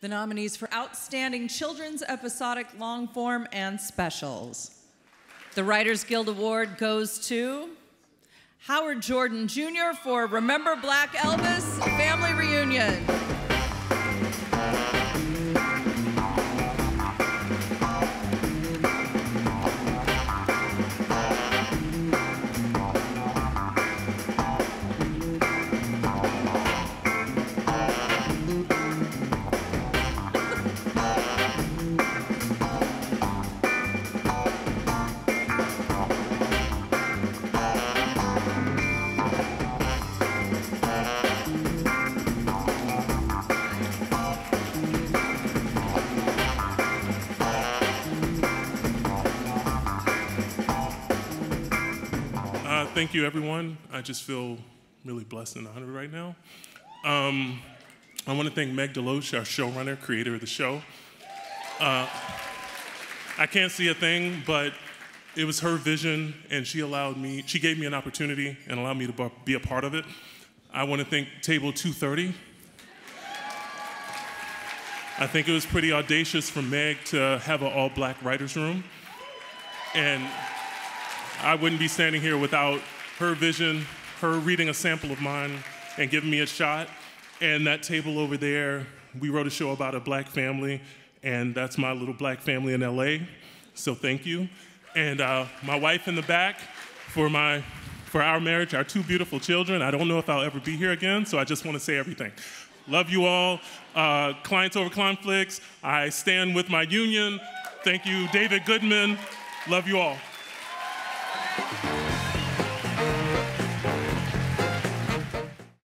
The nominees for Outstanding Children's Episodic Long Form and Specials. The Writers Guild Award goes to Howard Jordan Jr. for Remember Black Elvis Family Reunion. Uh, thank you, everyone. I just feel really blessed and honored right now. Um, I want to thank Meg DeLoatch, our showrunner, creator of the show. Uh, I can't see a thing, but it was her vision, and she allowed me, she gave me an opportunity and allowed me to be a part of it. I want to thank Table 230. I think it was pretty audacious for Meg to have an all black writer's room. And I wouldn't be standing here without her vision, her reading a sample of mine and giving me a shot. And that table over there, we wrote a show about a black family, and that's my little black family in LA. So thank you. And uh, my wife in the back for my for our marriage, our two beautiful children. I don't know if I'll ever be here again, so I just want to say everything. Love you all. Uh, clients over conflicts. I stand with my union. Thank you, David Goodman. Love you all. うん。